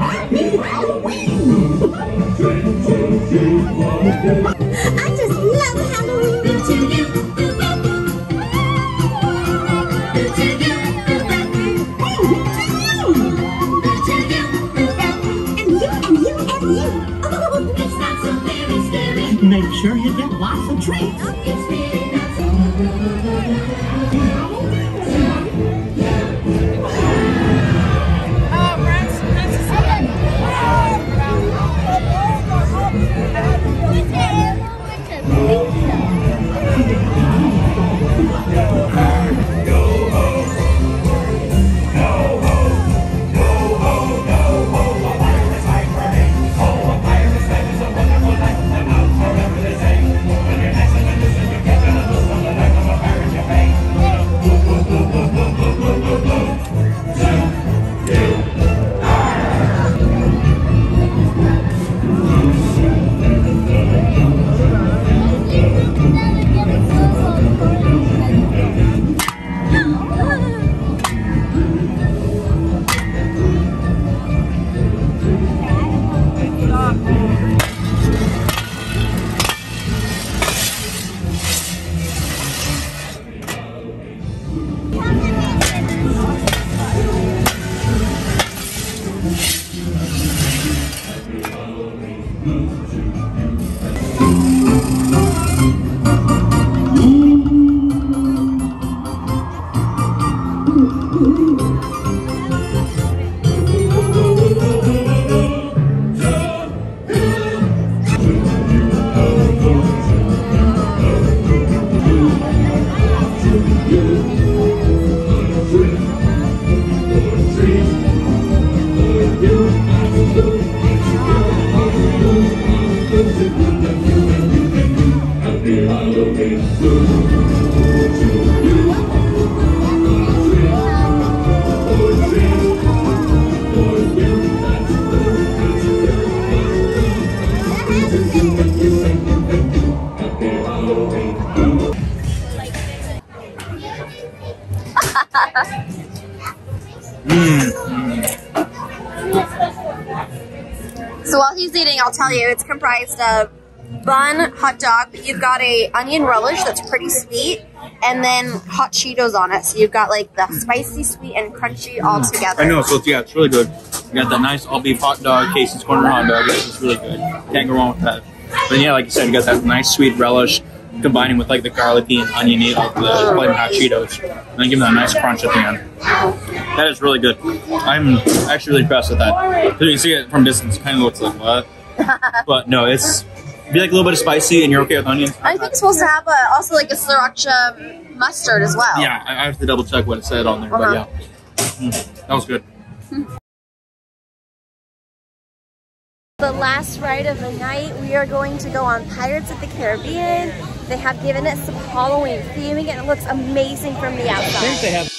Happy Halloween! Make sure you get lots of treats. So while he's eating, I'll tell you, it's comprised of bun, hot dog, but you've got a onion relish that's pretty sweet, and then hot Cheetos on it. So you've got like the spicy, sweet, and crunchy all mm. together. I know, so it's, yeah, it's really good. You got that nice all beef hot dog, Casey's Corner hot dog. It's really good. Can't go wrong with that. But yeah, like you said, you got that nice sweet relish combining with like the garlicky and oniony of the flaming hot Cheetos, and then give them a nice crunch at the end. That is really good. I'm actually really impressed with that. You can see it from distance, it kind of looks like what, but no, it's be like a little bit of spicy, and you're okay with onions. I think it's supposed to have a, also like a sriracha mustard as well. Yeah, I I have to double check what it said on there, Uh-huh. but yeah, Mm, that was good. The last ride of the night, we are going to go on Pirates of the Caribbean. They have given it some Halloween theming and it looks amazing from the outside. I think they have.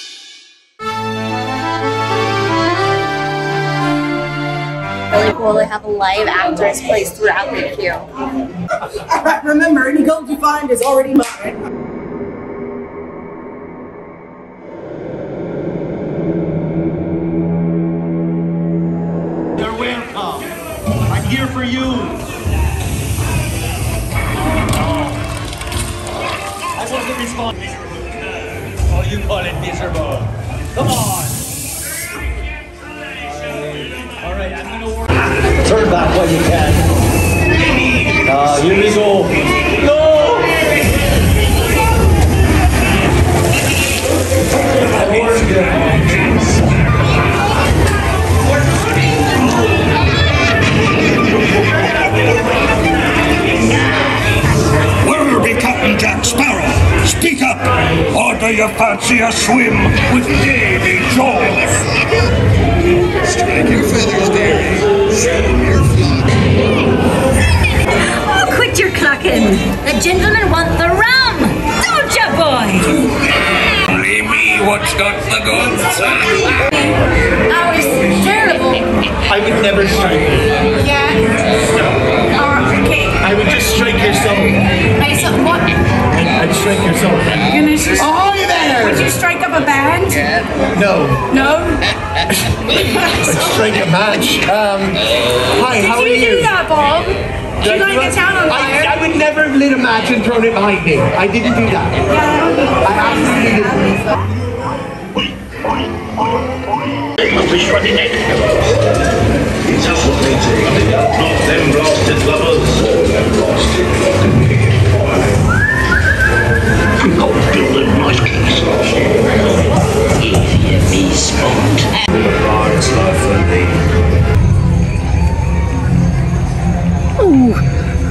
Really cool. They have live actors placed throughout the queue. Alright, remember, any gold you find is already mine. For you. I wasn't responding. Oh, you call it miserable. Come on. All right, I'm gonna work. Turn back what you can. Uh, here we go. Speak up! Or do you fancy a swim with Davy Jones? Strike your feathers, Davy. Show 'em your feet. Oh, quit your clucking. The gentlemen want the rum. Don't ya, boy? Only me what's got the goods. That was terrible. I would never strike you. Yeah. Or, okay. I would just strike your soul. I saw what? I'd strike your soul. Goodness. Ahoy there! have a band? No. No? Strike a match. Um, hi, how are Did you you? do that, Bob? Did you light the town on fire? I, I would never have lit a match and thrown it behind me. I didn't do that. I absolutely didn't. Must be shrugging it. Just what they say. Not them blasted lovers.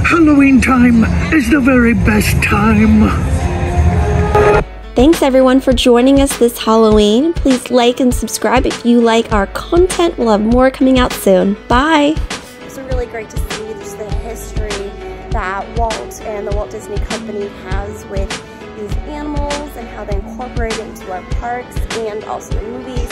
Halloween time is the very best time. Thanks everyone for joining us this Halloween. Please like and subscribe if you like our content. We'll have more coming out soon. Bye. It's really great to see just the history that Walt and the Walt Disney Company has with these animals and how they incorporate it into our parks and also the movies.